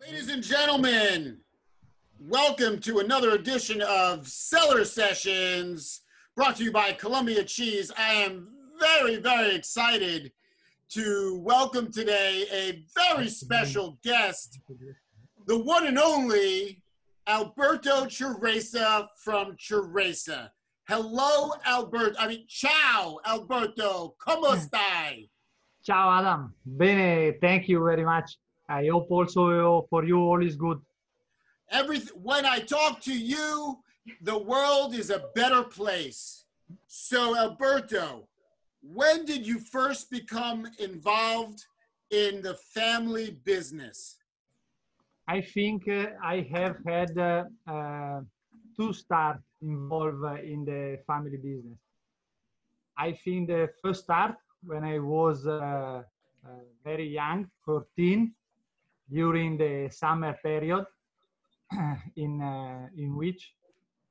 Ladies and gentlemen, welcome to another edition of Cellar Sessions brought to you by Columbia Cheese. I am very, very excited to welcome today a very special guest, the one and only Alberto Ciresa from Ciresa. Hello, Alberto. I mean, ciao, Alberto. ¿Cómo stai? Ciao Adam, bene, thank you very much. I hope also for you all is good. Everything when I talk to you, the world is a better place. So, Alberto, when did you first become involved in the family business? I think uh, I have had uh, uh, two start involved uh, in the family business. I think the first start when I was uh, uh, very young, 14, during the summer period, in in which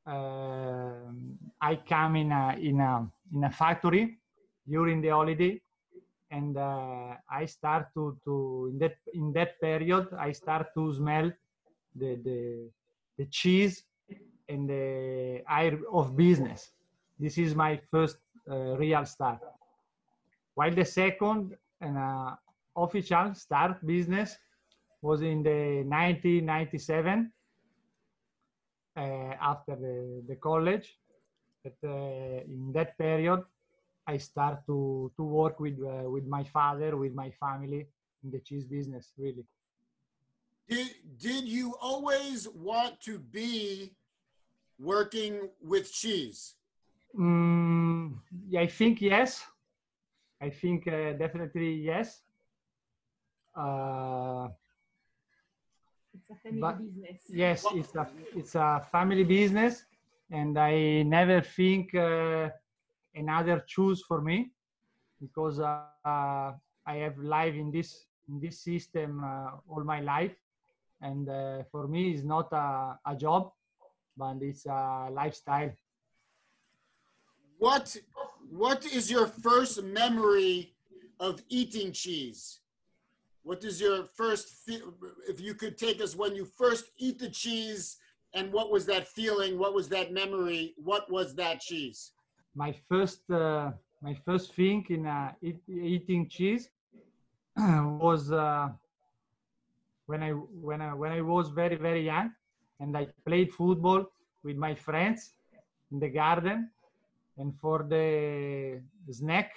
I come in a in a in a factory during the holiday and uh, I start to, to in that in that period I start to smell the the, the cheese and the air of business. This is my first uh, real start. While the second and uh, official start business was in the 1997 uh, after the, the college. But uh, in that period, I start to to work with uh, with my father, with my family in the cheese business. Really. Did did you always want to be working with cheese? Mm, I think yes. I think uh, definitely yes. Uh, family but- business. yes, it's a it's a family business, and I never think uh, another choose for me because uh, uh, I have live in this in this system uh, all my life, and uh, for me it's not a, a job, but it's a lifestyle. What what is your first memory of eating cheese? What is your first if you could take us when you first eat the cheese and what was that feeling? What was that memory? What was that cheese? my first uh, my first thing in uh, eat, eating cheese was uh, when I when I when I was very very young and I played football with my friends in the garden and for the snack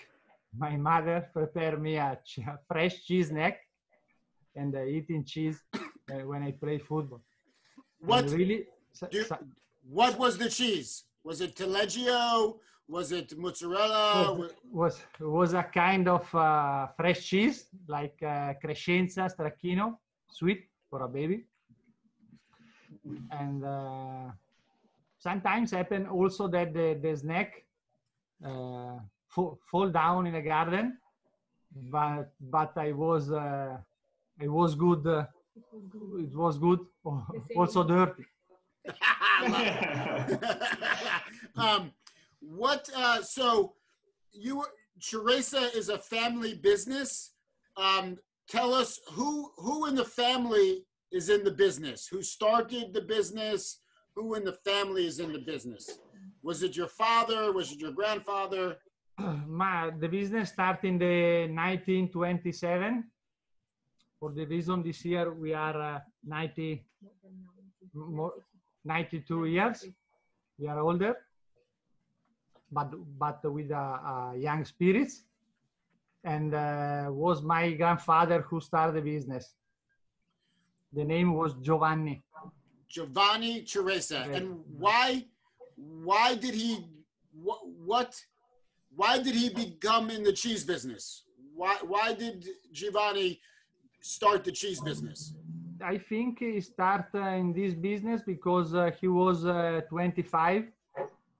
my mother prepared me a, a fresh cheese snack and uh, eating cheese uh, when I play football. And What really do- what was the cheese? Was it Taleggio? Was it mozzarella? was, was was a kind of uh, fresh cheese like uh, Crescenza Stracchino, sweet for a baby. And uh, sometimes happen also that the, the snack uh, fall, fall down in the garden, but but I was uh, I was good. Uh, it was good. Also dirty. um, what? Uh, so, you Ciresa is a family business. Um, tell us who who in the family is in the business. Who started the business? Who in the family is in the business? Was it your father? Was it your grandfather? Ma the business started in the 1927. For the reason this year we are uh, 90, more, 92 years. We are older, but but with a, a young spirits. And uh, was my grandfather who started the business. The name was Giovanni. Giovanni Ciresa. Ciresa. And why why did he what, what why did he become in the cheese business? Why why did Giovanni start the cheese business? I think he started in this business because uh, he was uh, 25.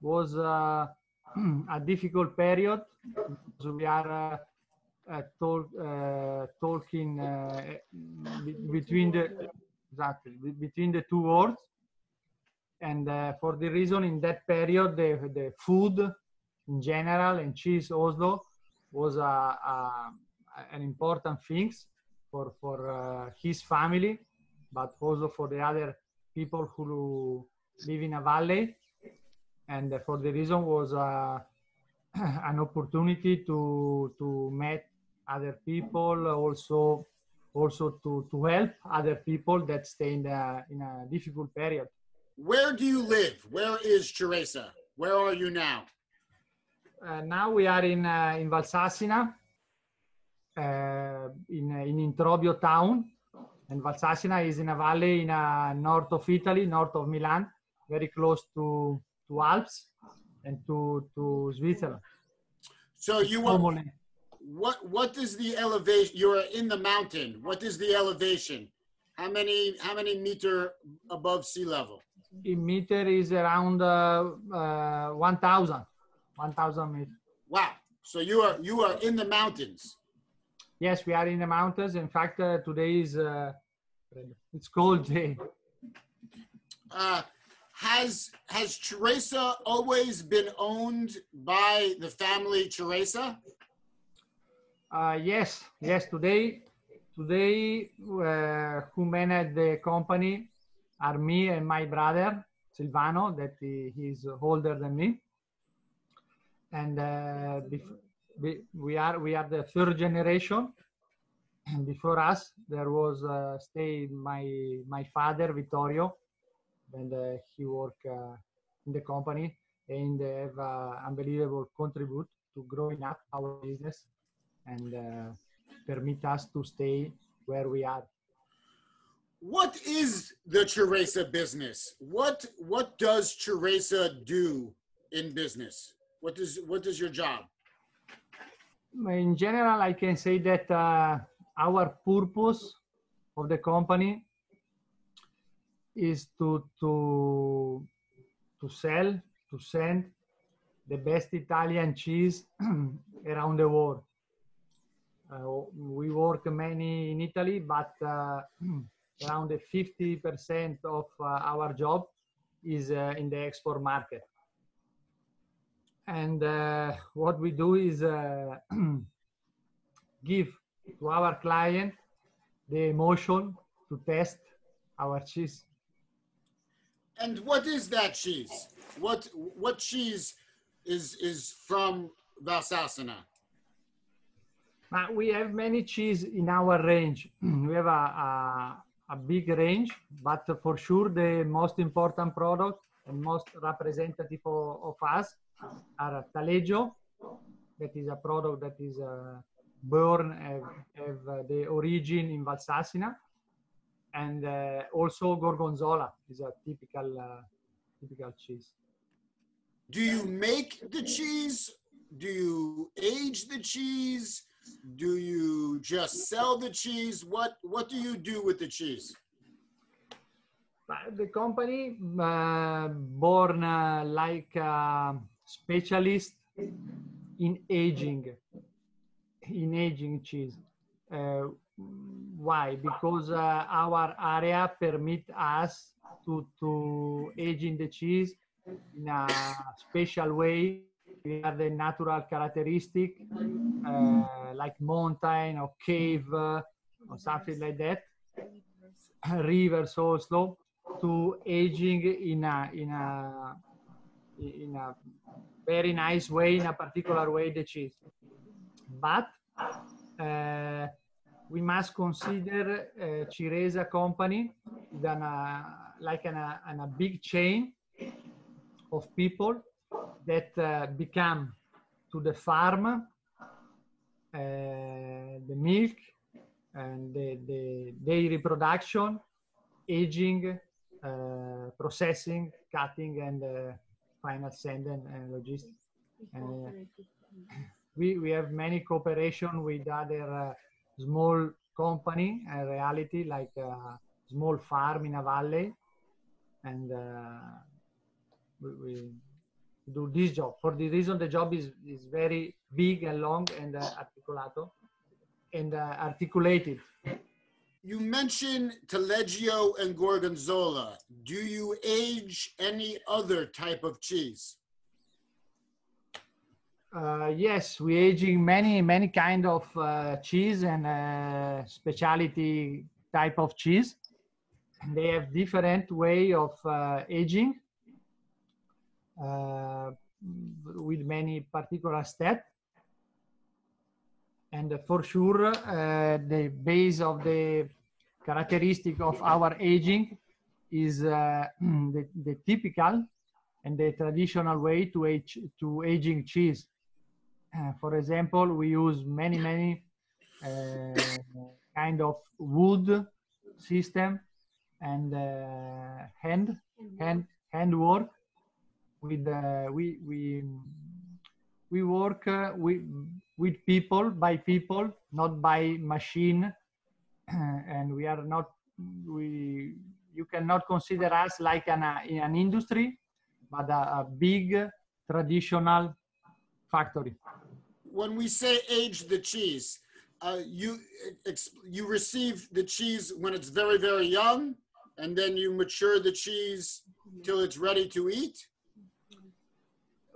Was uh, a difficult period. So we are uh, uh, talk, talking be- between the exactly be- between the two worlds, and for the reason in that period the the food in general and cheese also was a, a an important things for for uh, his family but also for the other people who live in a valley. And for the reason was uh, an opportunity to to meet other people, also also to to help other people that stay in a in a difficult period. Where do you live? Where is Ciresa? Where are you now? Uh, now we are in uh, in Valsassina, uh, in in Introbio town, and Valsassina is in a valley in uh, north of Italy, north of Milan, very close to to Alps and to to Switzerland. So you are, Comole. what what is the elevation? You're in the mountain. What is the elevation? How many how many meter above sea level? In meter is around uh, uh, 1,000, 1,000 meters. Wow. So you are you are in the mountains. Yes, we are in the mountains. In fact, uh, today is uh, it's cold day. Uh, has has Ciresa always been owned by the family Ciresa? Uh, yes, yes. Today, today, uh, who manage the company are me and my brother Silvano, that he, he's older than me, and uh, bef- we, are we are the third generation. And before us, there was uh, stay my my father Vittorio, and uh, he worked uh, in the company and they have unbelievable contribute to growing up our business and uh, permit us to stay where we are. What is the Ciresa business? What what does Ciresa do in business? What does what is your job? In general, I can say that uh, our purpose of the company is to to to sell to send the best Italian cheese around the world. Uh, we work many in Italy, but uh, around the 50% of uh, our job is uh, in the export market. And uh, what we do is uh, give to our client the emotion to test our cheese. And what is that cheese? What what cheese is is from Valsassina? Uh, we have many cheese in our range. we have a, a, a big range, but for sure the most important product and most representative of, of us are Taleggio, that is a product that is uh, born have, have uh, the origin in Valsassina, and uh, also Gorgonzola is a typical uh, typical cheese. Do you make the cheese? Do you age the cheese? Do you just sell the cheese? What what do you do with the cheese? The company uh, born uh, like a specialist in aging, in aging cheese. Uh, why? Because uh, our area permit us to to aging the cheese in a special way. We have the natural characteristic, uh, like mountain or cave uh, or something like that. Rivers also to aging in a in a in a very nice way, in a particular way, the cheese. But uh, we must consider uh, Ciresa company than a, like an, a, an a big chain of people that uh, become to the farm uh, the milk and the, the dairy production, aging, uh, processing, cutting, and uh, final sending and, and logistics. Uh, we, we have many cooperation with other uh, small company and reality like a small farm in a valley. And uh, we, we do this job. For the reason the job is, is very big and long and uh, articulato and uh, articulated You mentioned Taleggio and Gorgonzola. Do you age any other type of cheese? Uh, yes, we aging many many kind of uh, cheese and uh, specialty type of cheese. And they have different way of uh, aging uh, with many particular steps. And for sure, uh, the base of the characteristic of our aging is uh, the, the typical and the traditional way to age to aging cheese. Uh, for example, we use many many uh, kind of wood system and uh, hand hand work with uh, we we we work uh, with people by people not by machine and we are not we you cannot consider us like an, uh, an industry but a, a big traditional factory When we say age the cheese, uh, you you receive the cheese when it's very very young, and then you mature the cheese till it's ready to eat.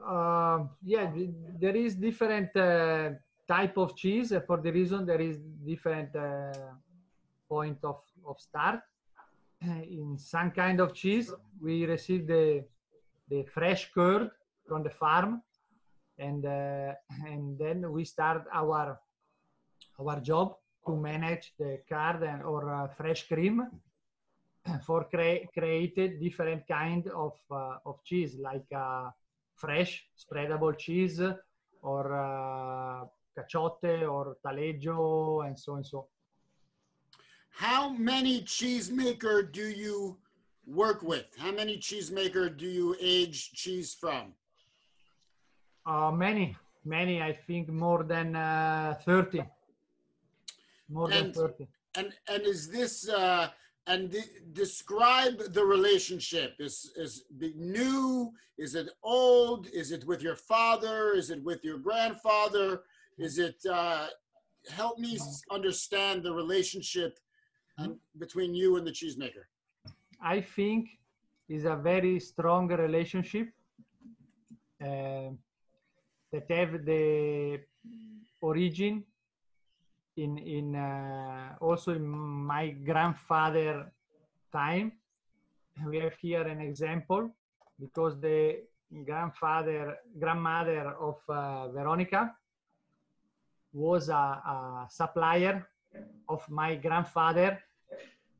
Uh, yeah there is different uh, type of cheese uh, for the reason there is different uh, point of, of start. In some kind of cheese we receive the the fresh curd from the farm and uh, and then we start our our job to manage the curd and or fresh cream for crea- create different kind of of cheese like fresh spreadable cheese or uh, caciotte or taleggio and so and so. How many cheesemaker do you work with? How many cheesemaker do you age cheese from? Uh, many, many, I think more than uh, 30. More than And- 30. And and is this uh, and de- describe the relationship? Is is new? Is it old? Is it with your father? Is it with your grandfather? Is it uh, help me understand the relationship um, between you and the cheesemaker? I think is a very strong relationship uh, that have the origin in in uh, also in my grandfather time. We have here an example because the grandfather grandmother of uh, Veronica was a, a supplier of my grandfather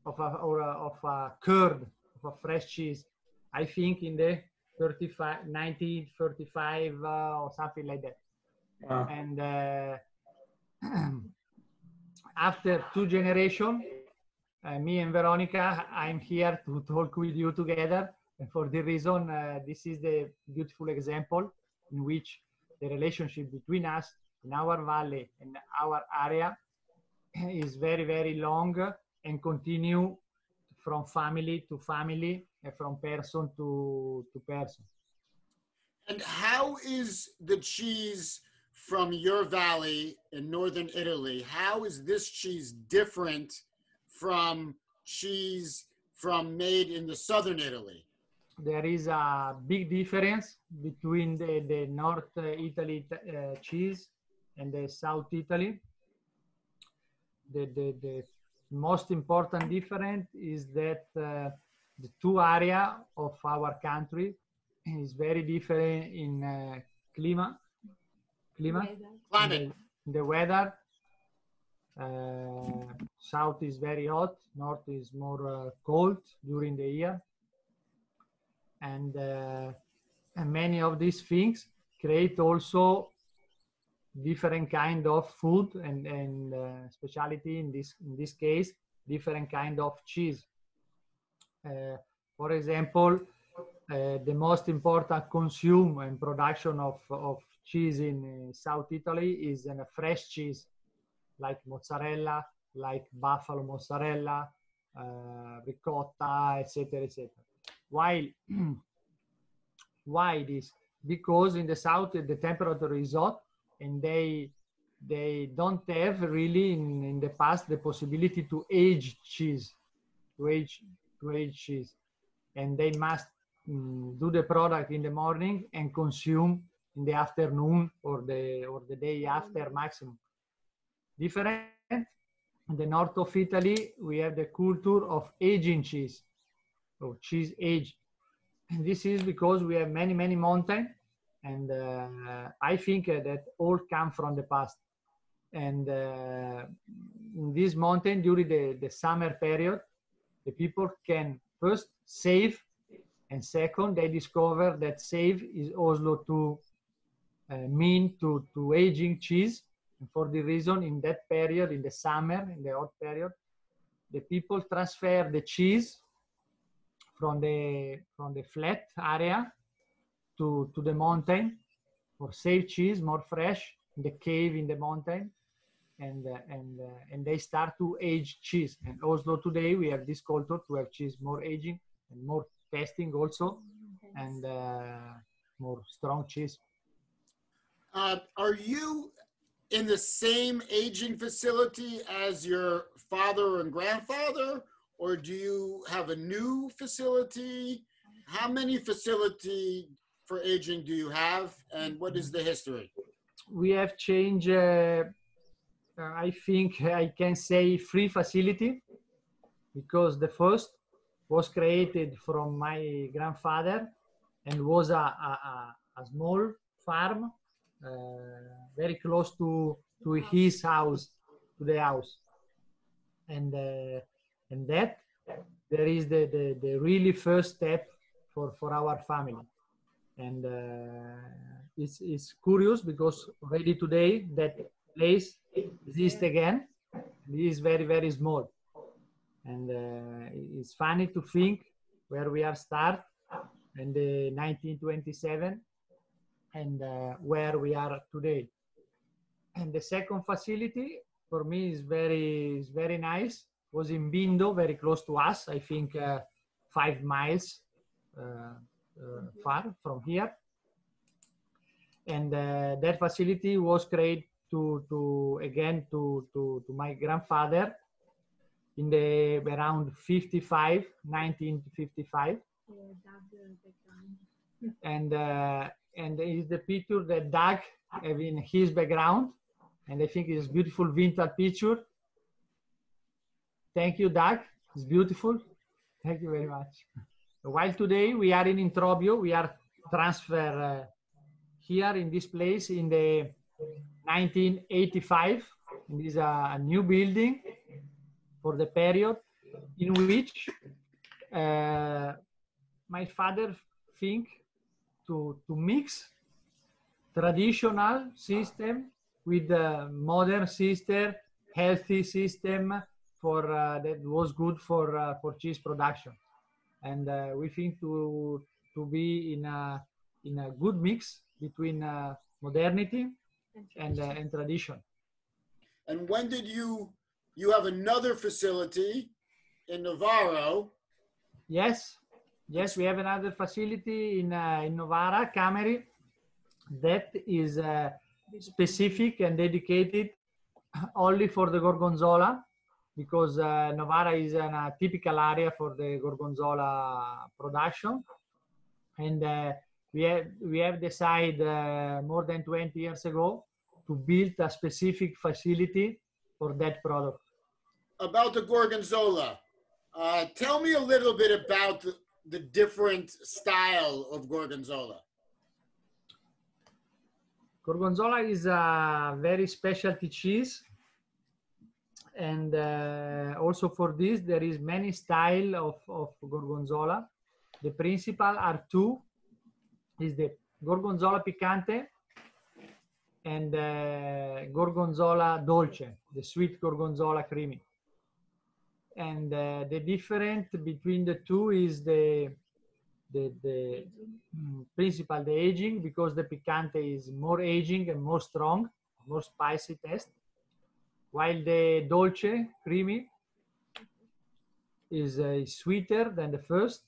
of a, or a, of a curd of a fresh cheese. I think in the 35, 1935 uh, or something like that. Wow. And uh, after two generation, uh, me and Veronica, I'm here to talk with you together. And for the reason, uh, this is the beautiful example in which the relationship between us in our valley and our area is very, very long and continue from family to family and from person to, to person. And how is the cheese from your valley in northern Italy? How is this cheese different from cheese from made in the southern Italy? There is a big difference between the, the North Italy uh, cheese and the South Italy. The, the, the most important difference is that uh, the two area of our country is very different in uh, climate, climate, Climate. the, the weather. Uh, south is very hot, north is more uh, cold during the year. And, uh, and many of these things create also different kind of food and, and uh, specialty in this, in this case, different kind of cheese. Uh, for example, uh, the most important consume and production of, of cheese in uh, South Italy is a fresh cheese, like mozzarella, like buffalo mozzarella, uh, ricotta, etc., etc. While why this? Because in the south the temperature is hot, and they they don't have really in, in the past the possibility to age cheese, to age to age cheese, and they must mm, do the product in the morning and consume in the afternoon or the or the day after maximum. Different in the north of Italy, we have the culture of aging cheese, or cheese age. And this is because we have many, many mountains, and uh, I think that all come from the past. And uh, in this mountain, during the, the summer period, the people can first save, and second, they discover that save is also to mean to, to aging cheese and for the reason in that period, in the summer, in the hot period, the people transfer the cheese from the from the flat area to to the mountain for safe cheese, more fresh, in the cave in the mountain, and uh, and uh, and they start to age cheese. And also today we have this culture to have cheese more aging and more tasting also, and uh, more strong cheese. Uh, are you in the same aging facility as your father and grandfather, or do you have a new facility? How many facility for aging do you have, and what is the history? we have changed, uh, uh, I think I can say free facility because the first was created from my grandfather and was a, a, a, small farm very close to, to his house, to the house. And, uh, and that there is the, the, the really first step for, for our family. And uh, it's, it's curious because already today that place exists again. It is very very small. And uh, it's funny to think where we are start in the 1927 and uh, where we are today and the second facility for me is very is very nice was in bindo very close to us i think uh, five miles uh, uh, far from here. And uh, that facility was created to, to again, to, to, to my grandfather in the around 55, 1955. And, uh, and is the picture that Doug have in his background. And I think it's beautiful vintage picture. Thank you, Doug. It's beautiful. Thank you very much. While today we are in Introbio, we are transfer uh, here in this place in the 1985. It is a, a new building for the period in which uh, my father think to, to mix traditional system with the modern system, healthy system for uh, that was good for uh, for cheese production and uh, we think to to be in a in a good mix between uh, modernity and uh, and tradition. And when did you you have another facility in Novara? Yes, yes, we have another facility in uh, in Novara, Cameri, that is uh, specific and dedicated only for the gorgonzola because uh, Novara is a typical area for the Gorgonzola production. And uh, we, have, we have decided uh, more than 20 years ago to build a specific facility for that product. About the Gorgonzola, uh, tell me a little bit about the, the different style of Gorgonzola. Gorgonzola is a very specialty cheese. And uh, also for this there is many style of, of gorgonzola. The principal are two. Is the gorgonzola picante and uh, gorgonzola dolce the sweet gorgonzola creamy and uh, the difference between the two is the the, the mm, principal the aging because the picante is more aging and more strong more spicy taste while the dolce creamy is uh, sweeter than the first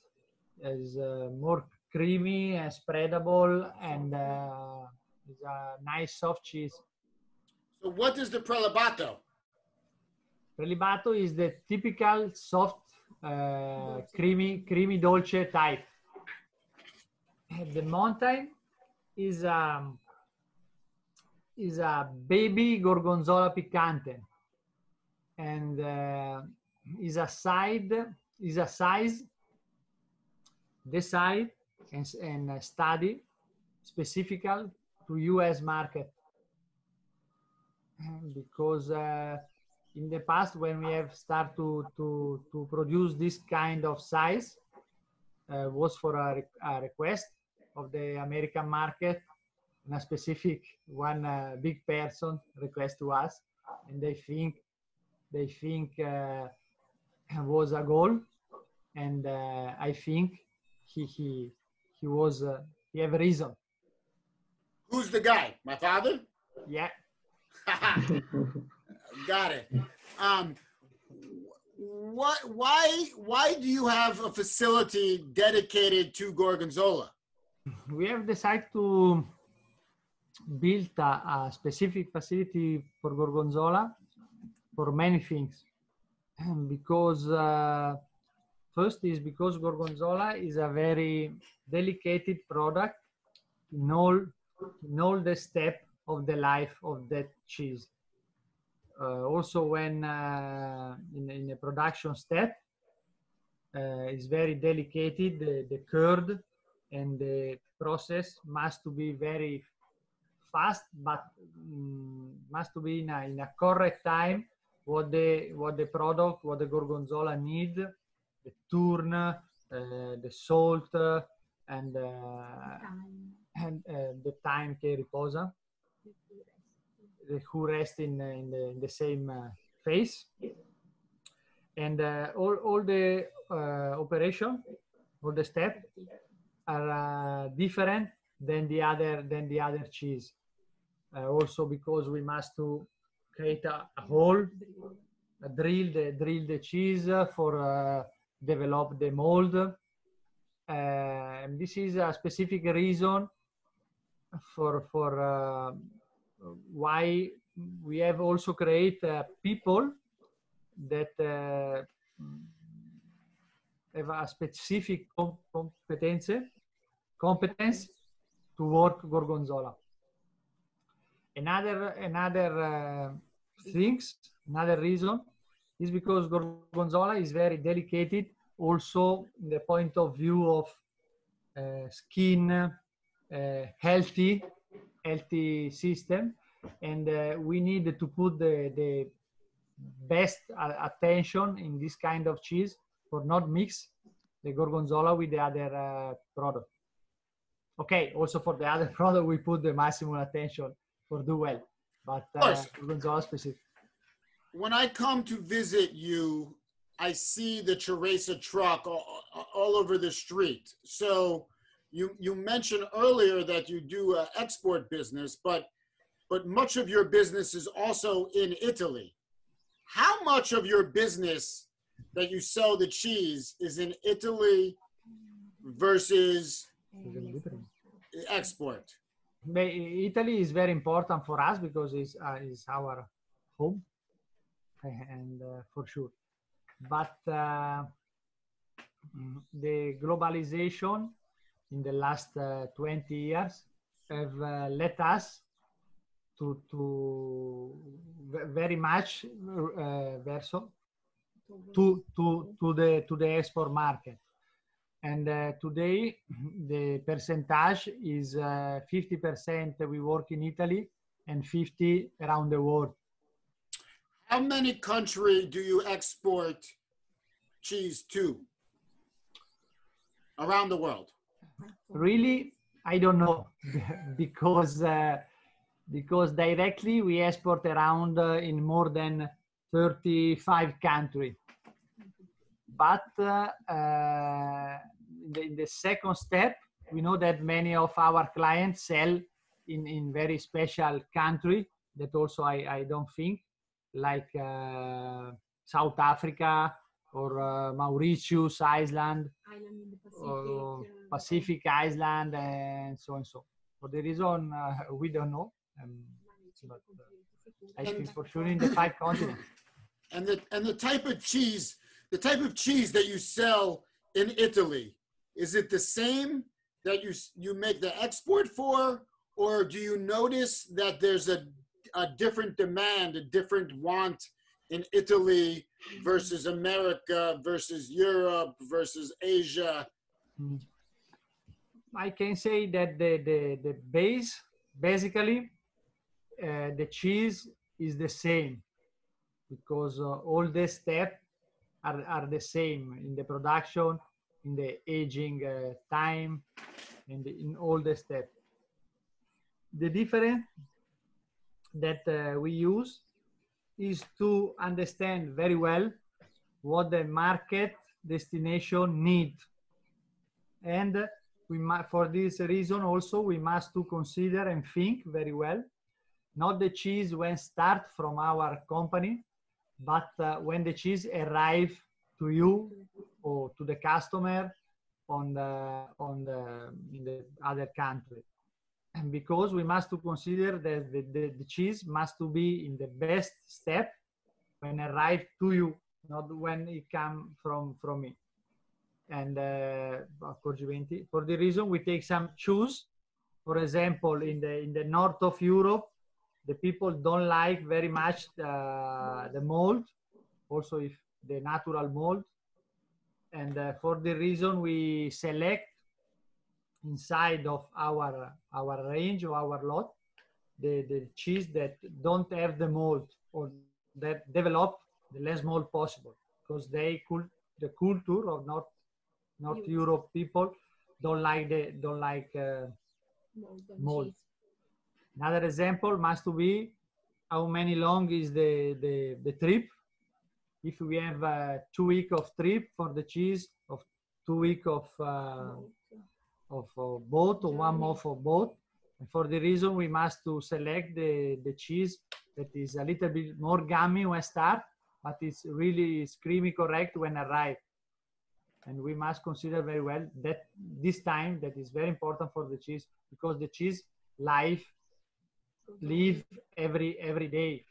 is uh, more creamy and spreadable and uh, is a nice soft cheese So what is the prelibato? Prelibato is the typical soft uh, creamy creamy dolce type. The mountain is um, is a baby gorgonzola picante and uh, is a side is a size decide and, and study specific to US market. Because uh, in the past when we have started to, to, to produce this kind of size uh, was for a, re- a request of the American market and a specific one uh, big person request to us and they think they think uh, was a goal and uh, I think he he he was uh, he have a reason Who's the guy? My father? yeah Got it. Um, what? Why? Why do you have a facility dedicated to Gorgonzola? we have decided to build a, a specific facility for Gorgonzola for many things. Because uh, first is because Gorgonzola is a very delicate product in all in all the step of the life of that cheese. Uh, also, when uh, in, in the production step, uh, is very delicate. The, the curd and the process must to be very fast but mm, must to be in a, in a correct time what the what the product what the gorgonzola need the turn uh, the salt uh, and uh, and uh, the time che riposa who rest in, uh, in, the, in the same uh, phase and uh, all, all the uh, operation all the step are uh, different than the other than the other cheese. Uh, also because we must to create a, a hole, drill the drill the cheese uh, for uh, develop the mold. Uh, and this is a specific reason for for uh, why we have also create uh, people that uh, have a specific com- competence competence to work gorgonzola. Another another uh, things another reason is because gorgonzola is very delicate also the point of view of uh, skin uh, healthy healthy system and uh, we need to put the, the best uh, attention in this kind of cheese for not mix the gorgonzola with the other uh, product. Okay, also for the other product we put the maximum attention for do well, but uh, course. gorgonzola specific. When I come to visit you, I see the Ciresa truck all, all over the street. So you you mentioned earlier that you do uh, export business, but but much of your business is also in Italy. How much of your business that you sell the cheese is in Italy versus export? Italy is very important for us because it's, uh, it's our home, and uh, for sure. But uh, mm, the globalization in the last uh, 20 years have uh, let us to to very much uh, verso to to to the to the export market. And uh, today the percentage is uh, 50% we work in italy and 50 around the world. How many country do you export cheese to? Around the world? Really i don't know. Because uh, because directly we export around uh, in more than 35 countries but uh, uh, in, the, in the second step we know that many of our clients sell in, in very special country that also i, I don't think like uh, south africa or uh, mauritius iceland Island in the Pacific. or uh, Pacific Island and so and so. For the reason uh, we don't know, um, but, I think for sure in the five continents. And the and the type of cheese, the type of cheese that you sell in Italy, is it the same that you you make the export for, or do you notice that there's a a different demand, a different want in Italy versus America versus Europe versus Asia? I can say that the the, the base basically uh, the cheese is the same because uh, all the steps are, are the same in the production, in the aging uh, time, and in all the steps. The difference that uh, we use is to understand very well what the market destination need. And we for this reason also we must to consider and think very well not the cheese when start from our company but uh, when the cheese arrive to you or to the customer on the on the in the other country and because we must to consider that the, the, the cheese must to be in the best step when arrive to you not when it come from from me. And uh, accorgimenti for the reason we take some choose for example in the in the north of europe the people don't like very much uh, the mold also if the natural mold. And uh, for the reason we select inside of our our range or our lot the the cheese that don't have the mold or that develop the less mold possible because they could the culture of north north europe people don't like the don't like uh, Mold mold. Another example must be how many long is the, the, the trip. If we have uh, two week of trip for the cheese, of two week of, uh, Mold. Of, of boat or one more for both. And for the reason we must to select the, the cheese that is a little bit more gummy when start, but it's really creamy correct when arrive. And we must consider very well that this time that is very important for the cheese because the cheese life live every every day.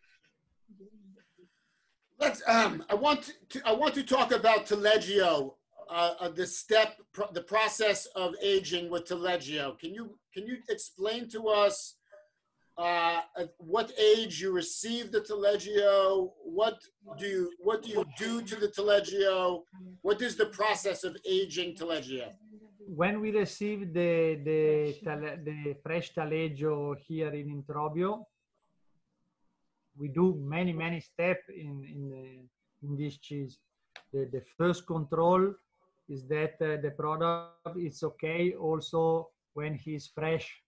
Let's. Um, I want to. I want to talk about Taleggio. Uh, the step, the process of aging with Taleggio. Can you can you explain to us uh, at what age you received the Taleggio? What do you what do you do to the Taleggio? What is the process of aging Taleggio? When we receive the the, the fresh taleggio here in Introbio, we do many many steps in in, the, in this cheese. The, the first control is that uh, the product is okay also when he's fresh.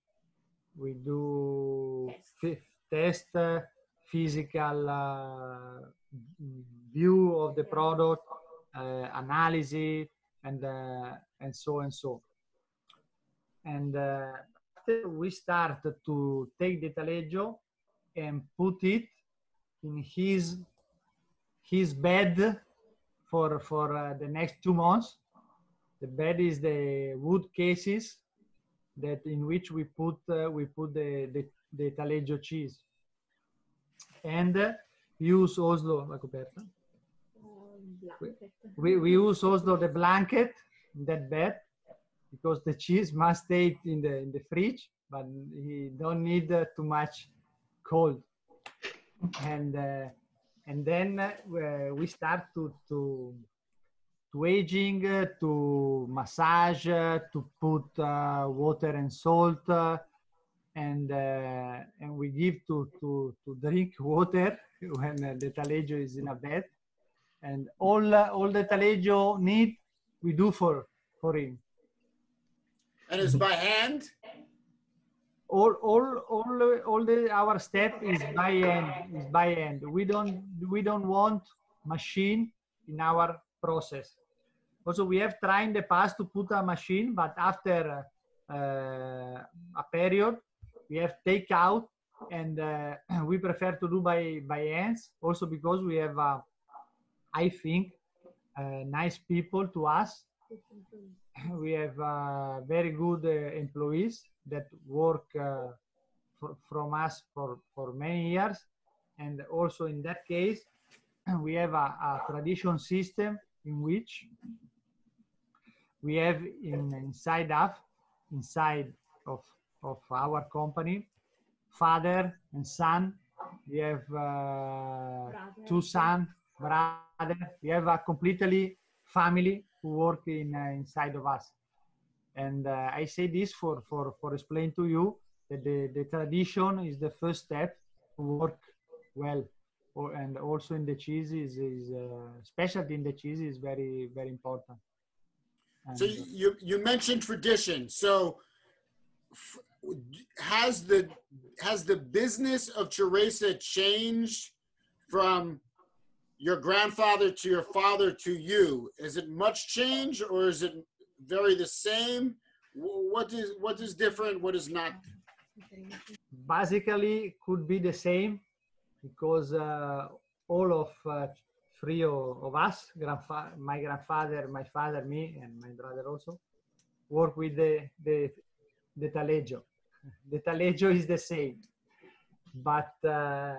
We do Test. test uh, physical uh, view of the product, uh, analysis, and uh, and so and so. And uh, after we start to take the taleggio and put it in his his bed for for uh, the next two months. The bed is the wood cases that in which we put uh, we put the, the the taleggio cheese and uh, use also la coperta. Blanket. We, we use also the blanket in that bed because the cheese must stay in the in the fridge, but he don't need uh, too much cold. And uh, and then uh, we- we start to to to aging, uh, to massage, uh, to put uh, water and salt, and uh, and we give to to to drink water when the taleggio is in a bed. And all uh, all the taleggio need we do for for him. And it's by hand. all all all all the our step is by hand is by hand. We don't we don't want machine in our process also we have tried in the past to put a machine but after uh, a period we have take out and uh, we prefer to do by by hands also because we have uh, i think uh, nice people to us we have uh, very good uh, employees that work for, from us for, for many years. And also in that case, we have a, a tradition system in which we have in, inside of, inside of, of our company, father and son We have uh, two sons, brother. We have a completely family who work in uh, inside of us. And uh, I say this for for for explain to you that the the tradition is the first step to work well. Or, and also in the cheese is is uh, specialty in the cheese is very very important. So you you mentioned tradition. So has the has the business of Ciresa changed from your grandfather to your father to you? Is it much change or is it very the same? What is what is different? What is not? basically could be the same because uh, all of uh, three of us, grandfa- my grandfather, my father, me, and my brother also, work with the the the taleggio. The taleggio is the same, but uh,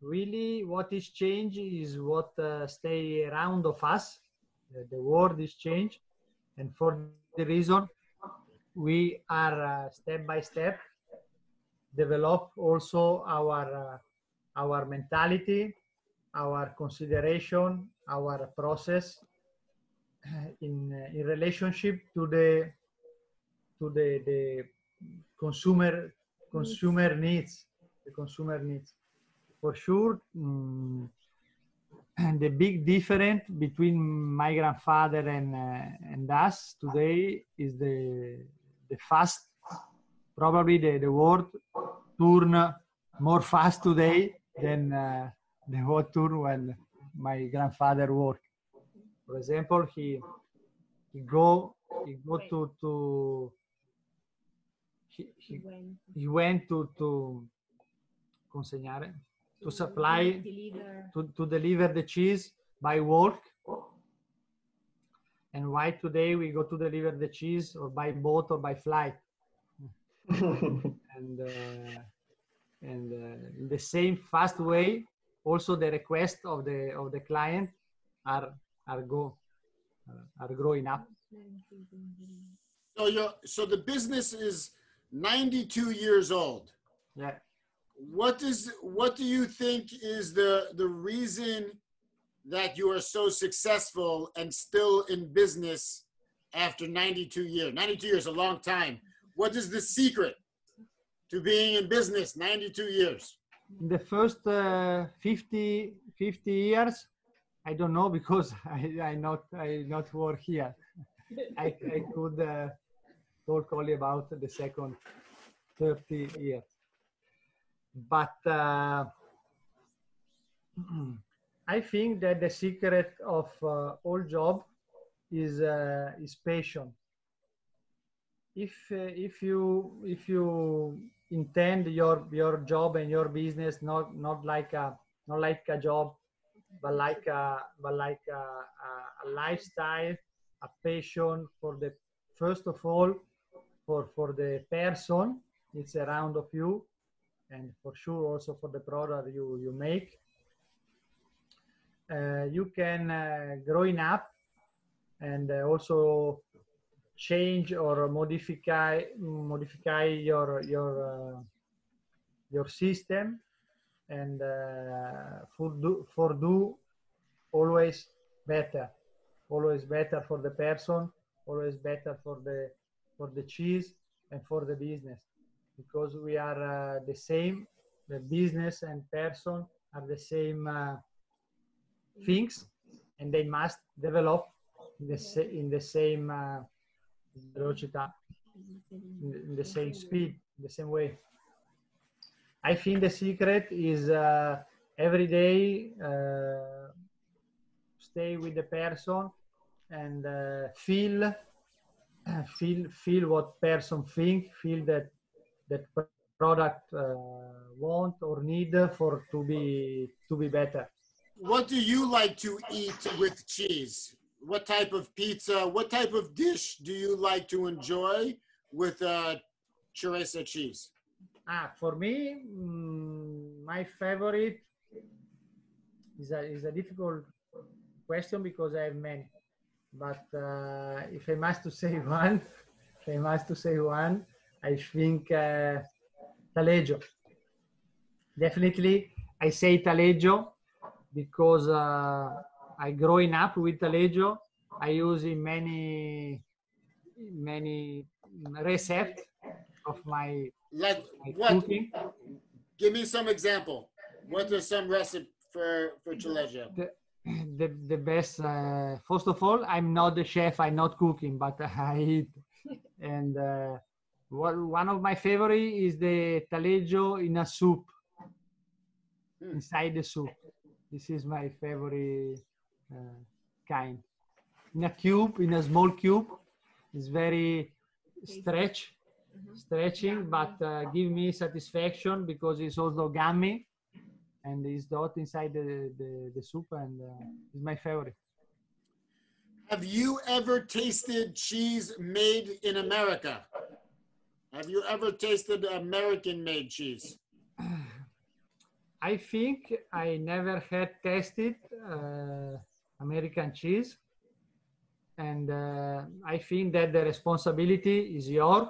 really, what is changed is what uh, stay around of us. The, the world is changed, and for the reason we are uh, step by step develop also our uh, our mentality our consideration our process uh, in uh, in relationship to the to the the consumer consumer needs. the consumer needs. For sure mm, and the big difference between my grandfather and uh, and us today is the the fast probably the, the world turn more fast today than uh, the world turn when my grandfather worked. For example, he he go he go to to he, he, When he went to to consegnare to supply deliver. to, to deliver the cheese by walk and why today we go to deliver the cheese or by boat or by flight? And uh, and uh, in the same fast way also the request of the of the client are are go uh, are growing up So your so the business is 92 years old. yeah What is what do you think is the the reason that you are so successful and still in business after 92 years? 92 years a long time. What is the secret to being in business 92 years? In the first uh, 50 50 years i don't know because i i not i not work here. I i could uh, talk only about the second 30 years. But uh, i think that the secret of uh, all job is uh, is passion. If uh, if you if you intend your your job and your business not not like a not like a job but like a but like a, a, a lifestyle a passion for the first of all for for the person it's around of you and for sure also for the product you you make. Uh, you can uh, growing up and uh, also change or modify modify your your uh, your system and uh, for do for do always better. Always better for the person always better for the for the cheese and for the business. Because we are uh, the same the business and person are the same uh, things and they must develop in the, in the same uh, velocità in the, same speed, the same way. I think the secret is uh, every day uh, stay with the person and uh, feel, feel, feel what person think, feel that that product uh, want or need for to be to be better. What do you like to eat with cheese? What type of pizza? What type of dish do you like to enjoy with uh, Ciresa cheese? Ah, for me, mm, my favorite is a is a difficult question because I have many. But uh, if I must to say one, if I must to say one, I think uh, taleggio. Definitely, I say taleggio because uh, I growing up with taleggio. I use in many many receipts of my, Like my what? cooking. Give me some example. What are some recipe for for Taleggio? The, the best. Uh, first of all, I'm not the chef. I'm not cooking, but I eat. And uh, one one of my favorite is the taleggio in a soup. Hmm. Inside the soup. This is my favorite kind. In a cube, in a small cube. It's very stretch, stretching, but uh, give me satisfaction because it's also gummy and it's not inside the, the, the soup and uh, it's my favorite. Have you ever tasted cheese made in America? Have you ever tasted American made cheese? I think I never had tasted uh, American cheese, and uh, I think that the responsibility is yours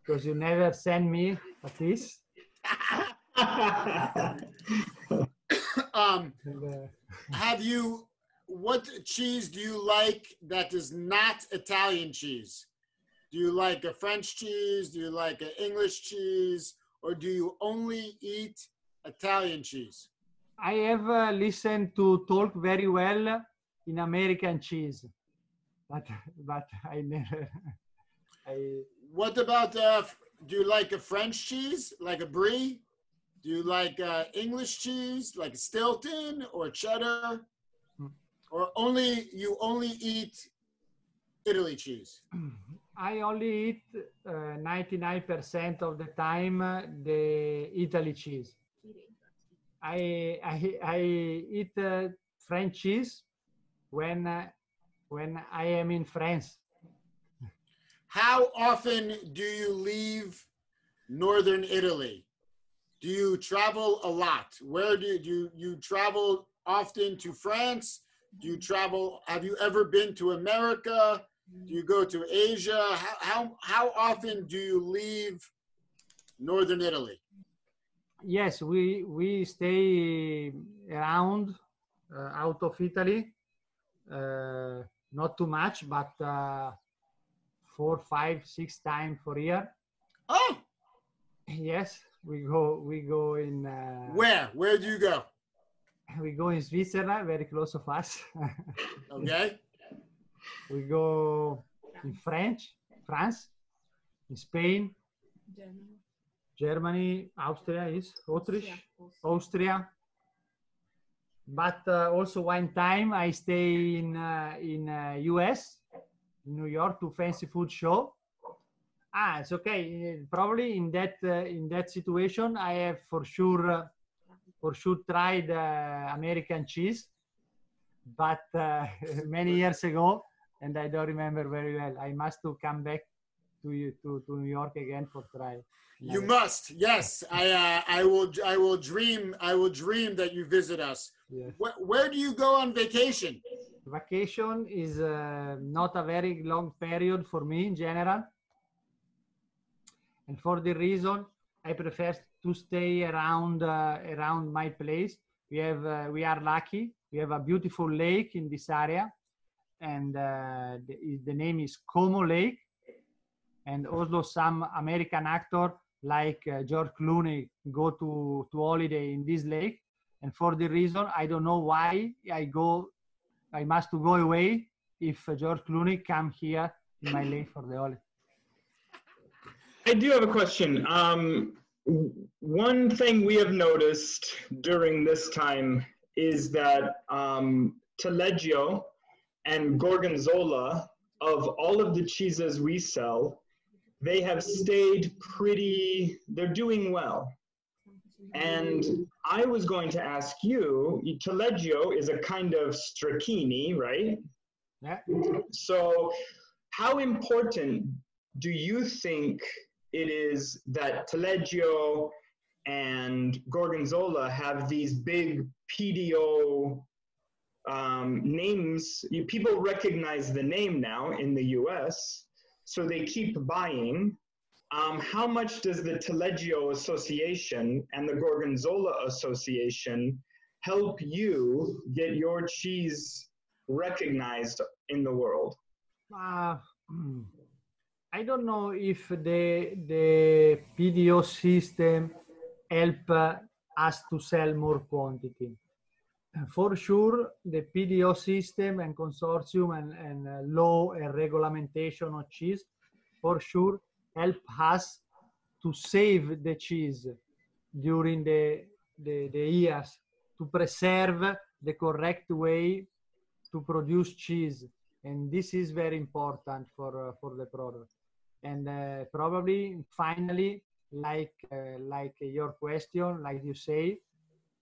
because you never send me a piece. um, And, uh, have you? What cheese do you like that is not Italian cheese? Do you like a French cheese? Do you like an English cheese? Or do you only eat Italian cheese? I have uh, listened to talk very well in American cheese, but but I never. I What about uh, do you like a French cheese, like a brie? Do you like uh, English cheese, like Stilton or cheddar? Hmm. Or only you only eat Italy cheese? I only eat uh, 99% of the time uh, the Italy cheese. I I, I eat uh, French cheese when uh, when I am in France. How often do you leave northern Italy? Do you travel a lot? Where do you, do you, you travel often to France? Do you travel? Have you ever been to America? Do you go to Asia? How, how, how often do you leave northern Italy? Yes, we we stay around uh, out of Italy, uh, not too much, but uh, four, five, six times per year. Oh, Yes, we go we go in uh, where? Where do you go? we go in Switzerland, very close of us. Okay. we go in French, France, in Spain, Germany. Germany, Austria is Yeah. Austria. But uh, also one time I stay in uh, in uh, US, in New York, to fancy food show. Ah, it's okay. Probably in that uh, in that situation, I have for sure uh, for sure tried uh, American cheese, but uh, many years ago, and I don't remember very well. I must to come back to you to, to New York again for try. You must. Yes, I. Uh, I will. I will dream. I will dream that you visit us. Yes. Where, where do you go on vacation? Vacation is uh, not a very long period for me in general. And for the reason, I prefer to stay around uh, around my place. We have uh, we are lucky. We have a beautiful lake in this area, and uh, the, the name is Como Lake. And also some American actor like uh, George Clooney go to to holiday in this lake. And for the reason, I don't know why I go I must to go away if uh, George Clooney come here in my lake for the holiday. I do have a question. Um, one thing we have noticed during this time is that um, Taleggio and Gorgonzola, of all of the cheeses we sell, they have stayed pretty, they're doing well. And I was going to ask you, Taleggio is a kind of stracchini, right? Yeah. So, how important do you think it is that Taleggio and Gorgonzola have these big PDO um, names? You, people recognize the name now in the US, so they keep buying. um, how much does the Taleggio Association and the Gorgonzola Association help you get your cheese recognized in the world? Uh, hmm, I don't know if the the PDO system help uh, us to sell more quantity. For sure, the PDO system and consortium and, and uh, law and regulation of cheese, for sure, help us to save the cheese during the, the, the years, to preserve the correct way to produce cheese. And this is very important for, uh, for the product and uh, probably finally like uh, like your question like you say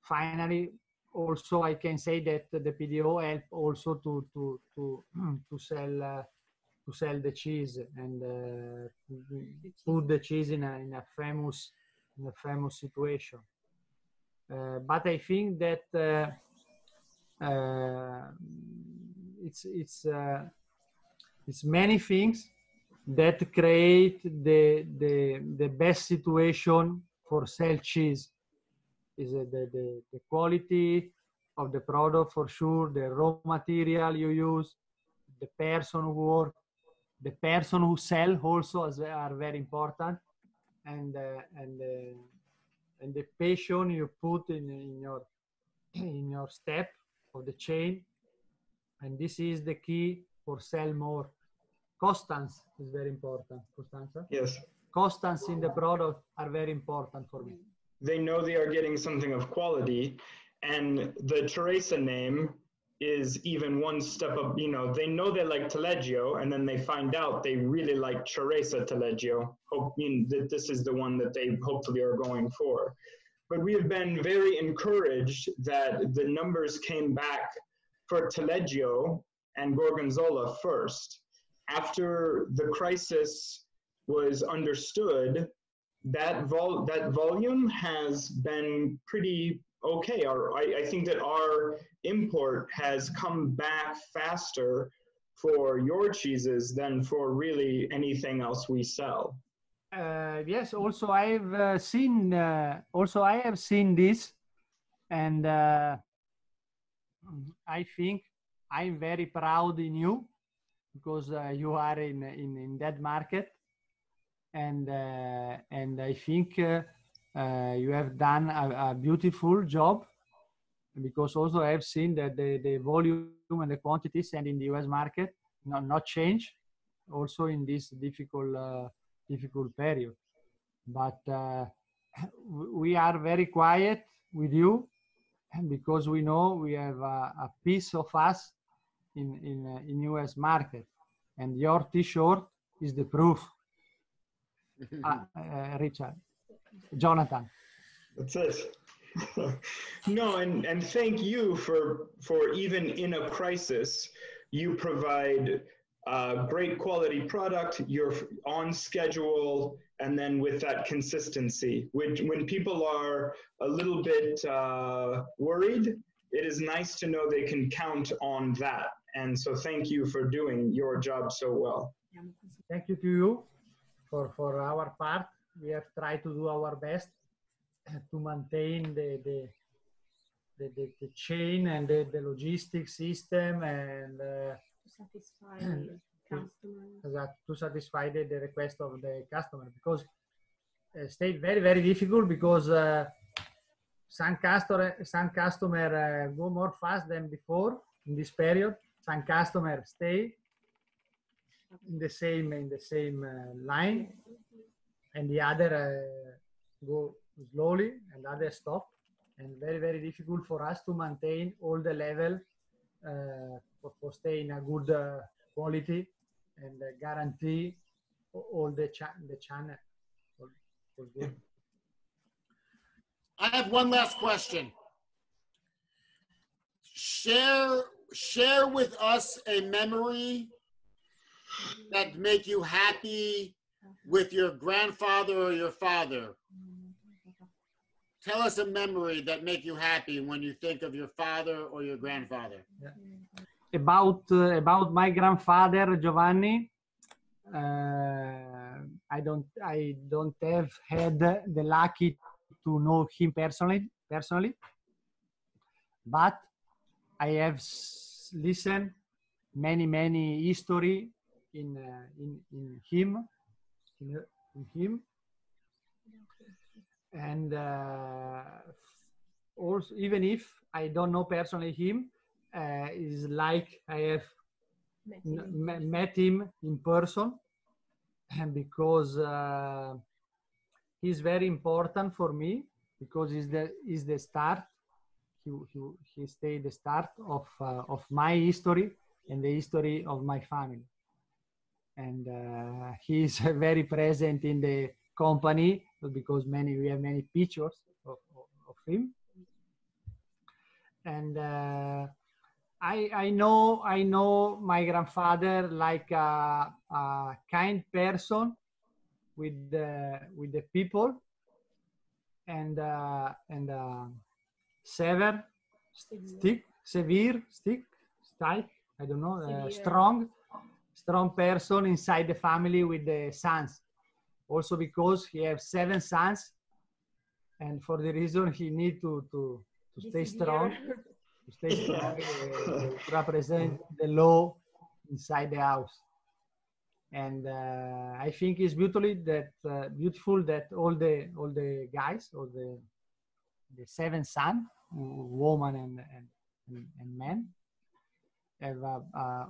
finally also i can say that the pdo help also to to to to sell uh, to sell the cheese and uh, put the cheese in a, in a famous in a famous situation. Uh, but i think that uh, uh, it's it's it's many things that create the, the, the best situation for sell cheese is the, the, the quality of the product for sure, the raw material you use, the person who work, the person who sell also as are very important, and uh, and uh, and the passion you put in, in your in your step of the chain, and this is the key for sell more. Constance is very important. Costanza? Yes. Constance in the product are very important for me. They know they are getting something of quality, and the Ciresa name is even one step up. You know, they know they like Taleggio, and then they find out they really like Ciresa Taleggio. Hope that this is the one that they hopefully are going for. But we have been very encouraged that the numbers came back for Taleggio and Gorgonzola first after the crisis was understood, that vol that volume has been pretty okay. Our, I, I think that our import has come back faster for your cheeses than for really anything else we sell. Uh, yes, also I've uh, seen, uh, also I have seen this and uh, I think I'm very proud in you because uh, you are in, in, in that market. And, uh, and I think uh, uh, you have done a, a, beautiful job because also I have seen that the, the volume and the quantities and in the US market not, not change also in this difficult, difficult period. But we are very quiet with you because we know we have a, a piece of us in in in US market, and your T-shirt is the proof. Uh, uh, Richard, Jonathan. That's it. no, and and thank you for for even in a crisis, you provide a great quality product. You're on schedule, and then with that consistency, which when people are a little bit uh, worried, it is nice to know they can count on that. And so thank you for doing your job so well. Thank you to you for, for our part. We have tried to do our best to maintain the, the, the, the, the chain and the, the logistic system and uh, to satisfy the customer. to satisfy the, the request of the customer because uh, stayed very very difficult because uh, some customer some customer uh, go more fast than before in this period some customers stay in the same in the same uh, line and the other uh, go slowly and other stop and very very difficult for us to maintain all the level uh, for, for stay in a good quality and guarantee all the cha the channel. I have one last question. Share share with us a memory that make you happy with your grandfather or your father. Tell us a memory that make you happy when you think of your father or your grandfather. Yeah. About uh, about my grandfather Giovanni, uh, I don't I don't have had the lucky to know him personally personally, but I have listened many many history in uh, in in him in, in him and uh, also even if I don't know personally him, uh, is like I have met him, met him in person, and because uh, he's very important for me because he's the is the start. He he he stayed the start of uh, of my history and the history of my family, and uh, he's very present in the company because many we have many pictures of, of, him. And uh, I, I know I know my grandfather like a, a kind person with the with the people. And uh, and uh, sever stick severe stick strike I don't know uh, strong strong person inside the family with the sons also because he has seven sons and for the reason he need to to to stay strong, to stay strong, uh, to represent the law inside the house. And uh, I think it's beautifully that uh, beautiful that all the all the guys, all the the seven sons, woman and and, and men, have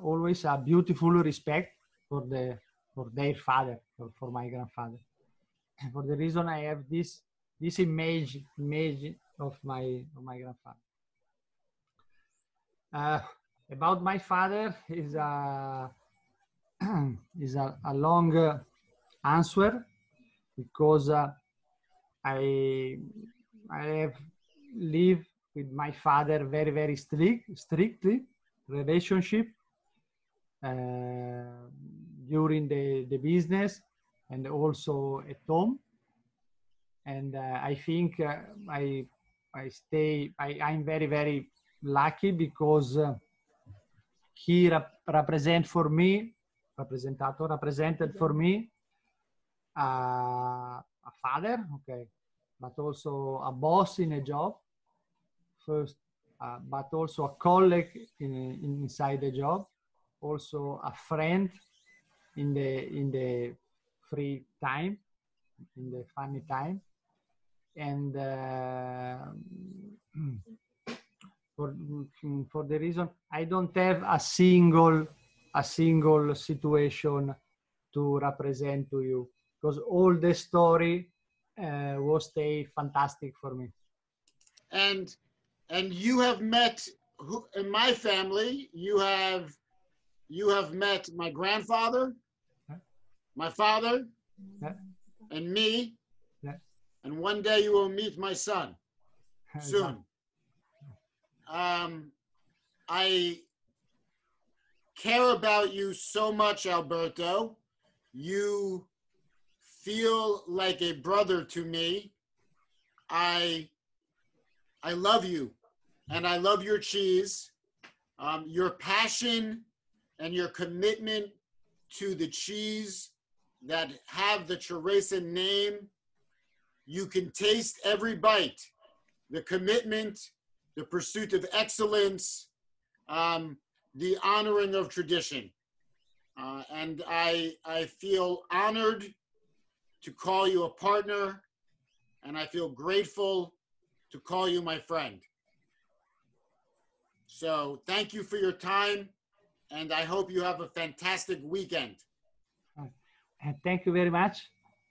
always a beautiful respect for the for their father, for, for my grandfather. And for the reason I have this this image image of my of my grandfather. Uh, about my father is a is a, a long uh, answer because uh, I I have lived with my father very very strict strictly relationship uh, during the the business and also at home. And uh, I think uh, I I stay, I, I'm very, very lucky because uh, he rep- represent for me, rappresentato, represented for me a father, okay, but also a boss in a job, first, uh, but also a colleague in, in, inside the job, also a friend in the in the free time, in the funny time, and uh, for for the reason I don't have a single a single situation to represent to you because all the story uh, was a fantastic for me. And and you have met who in my family you have you have met my grandfather, my father, yeah. and me, and one day you will meet my son soon. Um, I care about you so much, Alberto. You feel like a brother to me. I I love you, and I love your cheese. Um, your passion and your commitment to the cheese that have the Ciresa name you can taste every bite the commitment, the pursuit of excellence, um, the honoring of tradition. Uh, and I, I feel honored to call you a partner, and I feel grateful to call you my friend. So thank you for your time, and I hope you have a fantastic weekend. And thank you very much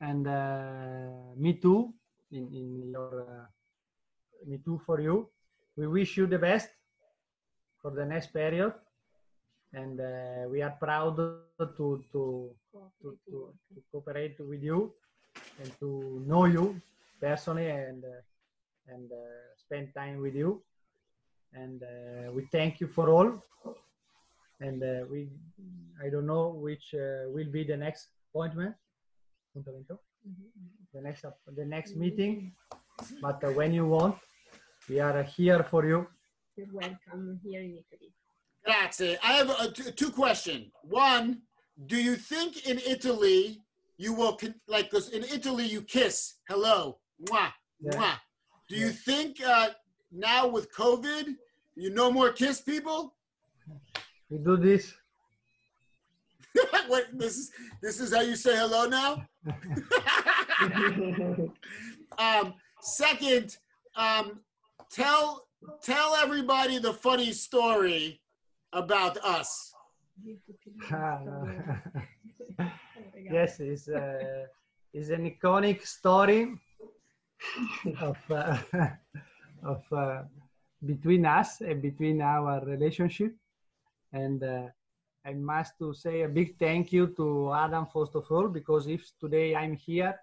and uh, me too in, in your uh, me too for you we wish you the best for the next period and uh, we are proud to to, to, to, to cooperate with you and to know you personally and uh, and uh, spend time with you and uh, we thank you for all and we i don't know which will be the next appointment the next the next meeting. But uh, when you want, we are here for you. You're welcome here in Italy. Grazie. I have a, two questions. One, do you think in Italy you will con- like this in Italy you kiss hello mwah Yeah. mwah. Do you think uh, now with COVID you no more kiss people? We do this. what this is this is how you say hello now? um, second, um, tell tell everybody the funny story about us. yes, it's, uh, it's an iconic story of, uh, of uh, between us and between our relationship. And uh, I must to say a big thank you to Adam first of all, because if today I'm here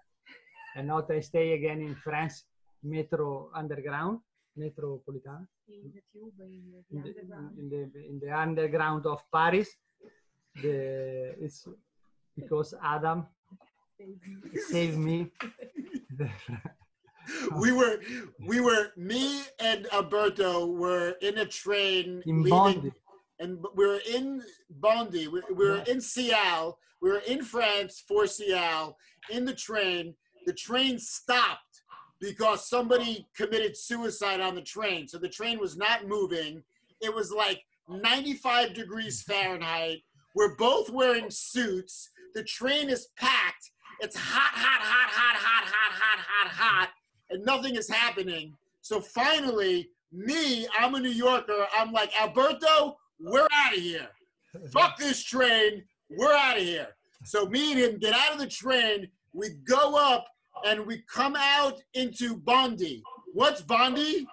and not I stay again in France, Metro Underground, Metropolitan, in the tube, in the in the, underground. in the in the underground of Paris. The it's because Adam saved me. We were we were me and Alberto were in a train in leaving Bondy. and we were in Bondy. We, we were in SIAL. We were in France for SIAL in the train. The train stopped because somebody committed suicide on the train. So the train was not moving. It was like 95 degrees Fahrenheit. We're both wearing suits. The train is packed. It's hot, hot, hot, hot, hot, hot, hot, hot, hot, and nothing is happening. So finally, me, I'm a New Yorker. I'm like, Alberto, we're out of here. Fuck this train. We're out of here. So me and him get out of the train. We go up and we come out into Bondy. What's Bondy?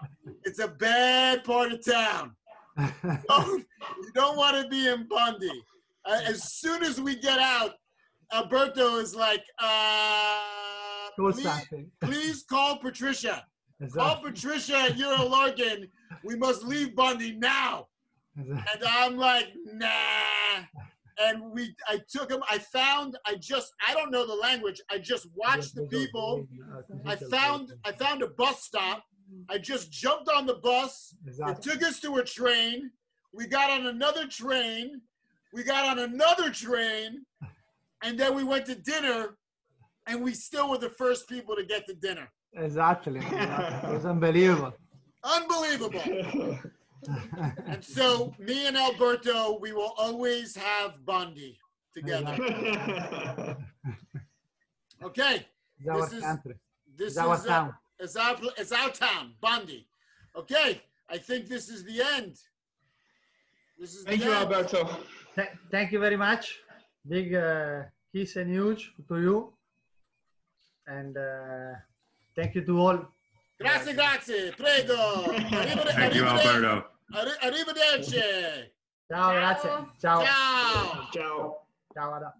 It's a bad part of town. Don't- you don't want to be in Bondy. Uh, as soon as we get out, Alberto is like, uh, please, please call Patricia. Call Exactly. Patricia, you're a Larkin. We must leave Bondy now. Exactly. And I'm like, nah. And we, I took him. I found. I just, I don't know the language. I just watched the people. I found, I found a bus stop. I just jumped on the bus. It took us to a train. We got on another train. We got on another train. And then we went to dinner. And we still were the first people to get to dinner. Exactly. exactly. It was unbelievable. Unbelievable. And so, me and Alberto, we will always have Bondy together. Okay, It's our This is- country. this It's our is uh, town. it's our it's our town, Bondy. Okay, I think this is the end. This is Thank the you, end. Alberto. Th- thank you very much. Big uh, kiss and huge to you. And uh, thank you to all. Grazie, grazie, prego. Arriveder- Thank you, Alberto. Arrivederci. Ciao, grazie. Ciao. Ciao. Ciao. Ciao, Adam.